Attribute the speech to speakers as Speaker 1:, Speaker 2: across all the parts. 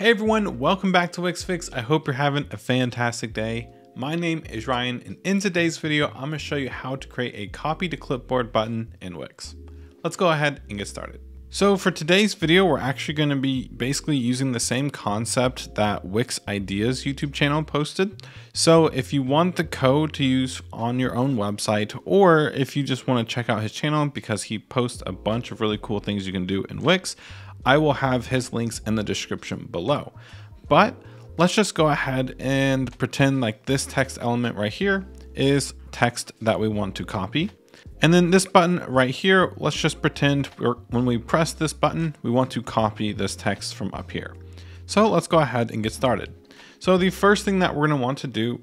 Speaker 1: Hey everyone, welcome back to Wix Fix. I hope you're having a fantastic day. My name is Ryan and in today's video, I'm gonna show you how to create a copy to clipboard button in Wix. Let's go ahead and get started. So for today's video, we're actually gonna be basically using the same concept that Wix Ideas YouTube channel posted. So if you want the code to use on your own website, or if you just wanna check out his channel because he posts a bunch of really cool things you can do in Wix, I will have his links in the description below. But let's just go ahead and pretend like this text element right here is text that we want to copy. And then this button right here, let's just pretend when we press this button, we want to copy this text from up here. So let's go ahead and get started. So the first thing that we're gonna want to do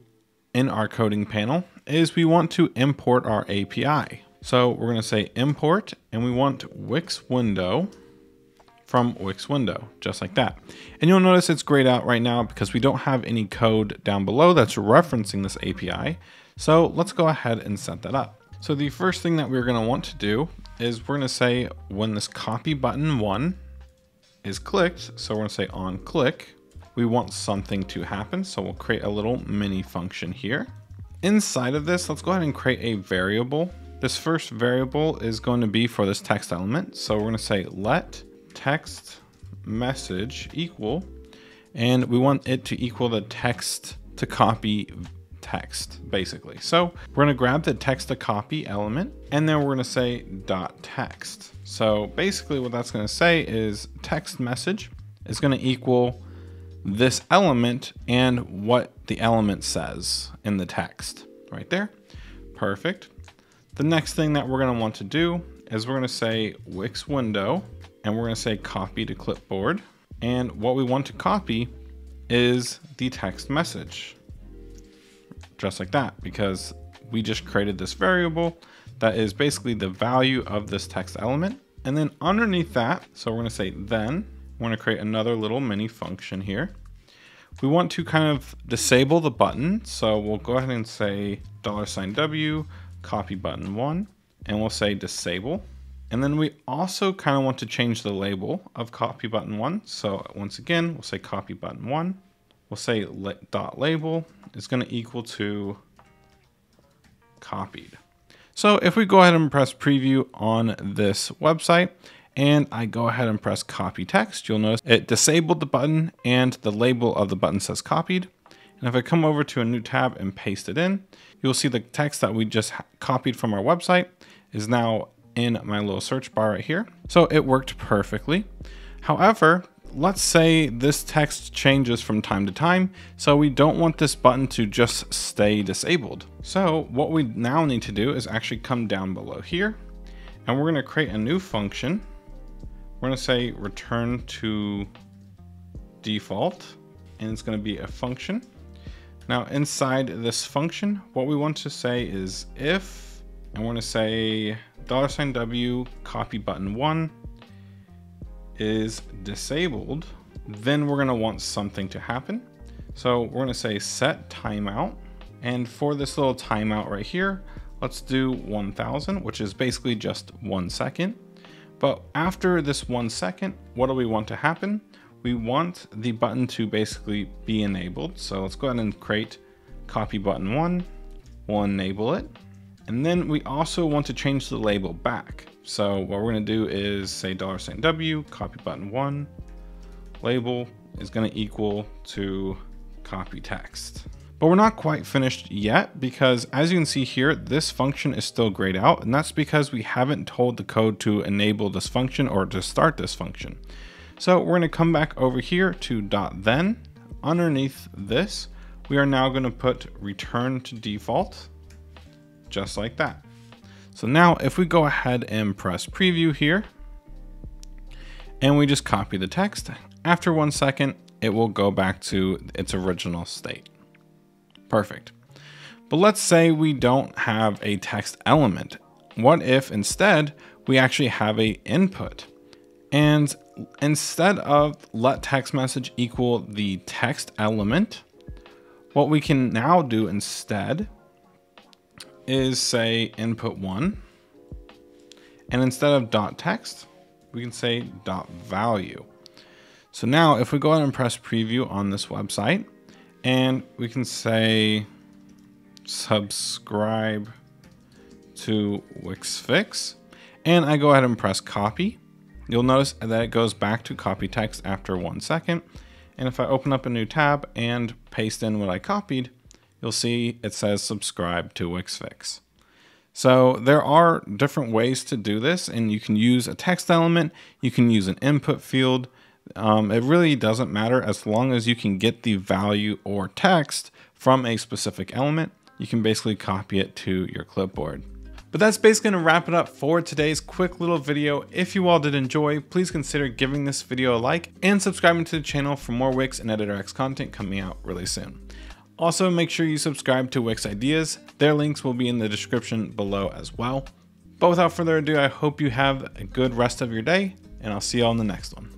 Speaker 1: in our coding panel is we want to import our API. So we're gonna say import and we want Wix window from Wix window, just like that. And you'll notice it's grayed out right now because we don't have any code down below that's referencing this API. So let's go ahead and set that up. So the first thing that we're gonna want to do is we're gonna say when this copy button one is clicked, so we're gonna say on click, we want something to happen. So we'll create a little mini function here. Inside of this, let's go ahead and create a variable. This first variable is going to be for this text element. So we're gonna say let text message equal, and we want it to equal the text to copy text, basically. So we're gonna grab the text to copy element, and then we're gonna say dot text. So basically what that's gonna say is text message is gonna equal this element and what the element says in the text right there. Perfect. The next thing that we're gonna want to do is we're gonna say Wix window and we're gonna say copy to clipboard. And what we want to copy is the text message, just like that, because we just created this variable that is basically the value of this text element. And then underneath that, so we're gonna say then, we're gonna create another little mini function here. We want to kind of disable the button. So we'll go ahead and say dollar sign $W, copy button one, and we'll say disable. And then we also kind of want to change the label of copy button one. So once again, we'll say copy button one. We'll say dot label is going to equal to copied. So if we go ahead and press preview on this website and I go ahead and press copy text, you'll notice it disabled the button and the label of the button says copied. And if I come over to a new tab and paste it in, you'll see the text that we just copied from our website is now in my little search bar right here. So it worked perfectly. However, let's say this text changes from time to time, so we don't want this button to just stay disabled. So what we now need to do is actually come down below here, and we're gonna create a new function. We're gonna say return to default, and it's gonna be a function. Now inside this function, what we want to say is if, and we're gonna say dollar sign $W copy button one is disabled, then we're gonna want something to happen. So we're gonna say set timeout. And for this little timeout right here, let's do 1000, which is basically just one second. But after this one second, what do we want to happen? We want the button to basically be enabled. So let's go ahead and create copy button one. We'll enable it. And then we also want to change the label back. So what we're gonna do is say dollar sign $W, copy button one, label is gonna equal to copy text. But we're not quite finished yet because as you can see here, this function is still grayed out and that's because we haven't told the code to enable this function or to start this function. So we're gonna come back over here to dot then. Underneath this, we are now gonna put return to default just like that. So now if we go ahead and press preview here, and we just copy the text, after one second, it will go back to its original state. Perfect. But let's say we don't have a text element. What if instead we actually have a input? And instead of let text message equal the text element, what we can now do instead is say input one. And instead of dot text, we can say dot value. So now if we go ahead and press preview on this website and we can say subscribe to Wixfix and I go ahead and press copy, you'll notice that it goes back to copy text after one second. And if I open up a new tab and paste in what I copied, you'll see it says subscribe to Wixfix. So there are different ways to do this and you can use a text element, you can use an input field. Um, it really doesn't matter as long as you can get the value or text from a specific element, you can basically copy it to your clipboard. But that's basically gonna wrap it up for today's quick little video. If you all did enjoy, please consider giving this video a like and subscribing to the channel for more Wix and EditorX content coming out really soon. Also, make sure you subscribe to Wix Ideas. Their links will be in the description below as well. But without further ado, I hope you have a good rest of your day, and I'll see you all in the next one.